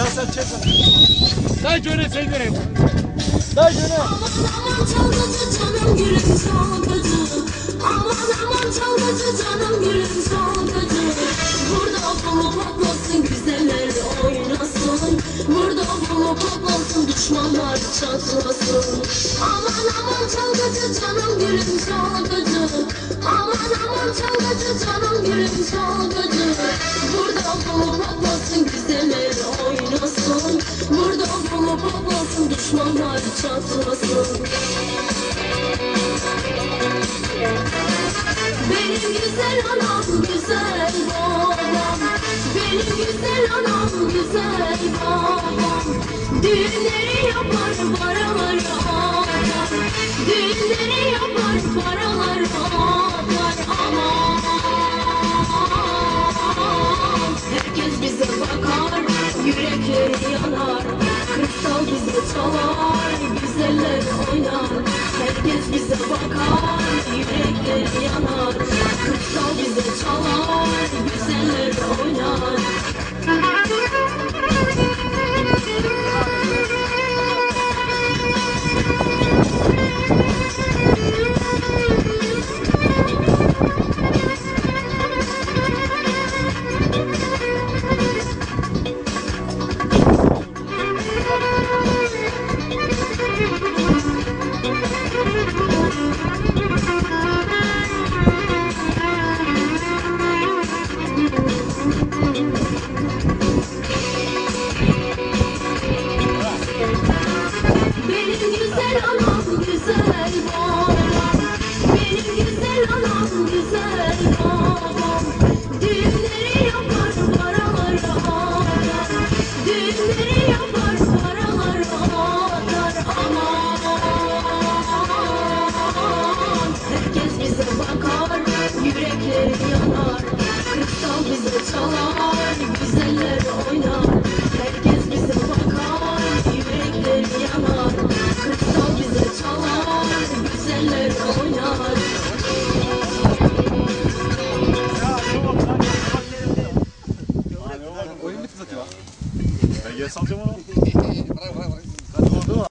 Ya sen çek. Dayı göre sen döne. Aman çalgıcı canım gülüm çalgıcı. Aman aman çalgıcı canım gülüm çalgıcı. Burada bunu patlasın güzeller oynasın. Burada bunu patlasın düşmanlar çatlasın. Aman aman çalgıcı canım gülüm çalgıcı. Aman aman çalgıcı canım gülüm çalgıcı çatlasın benim güzel anam güzel babam. Benim güzel anam güzel babam Düğünleri yapar paraları atar Düğünleri yapar paraları çalar Güzeller oynar. Herkes bize bakar il a sorti.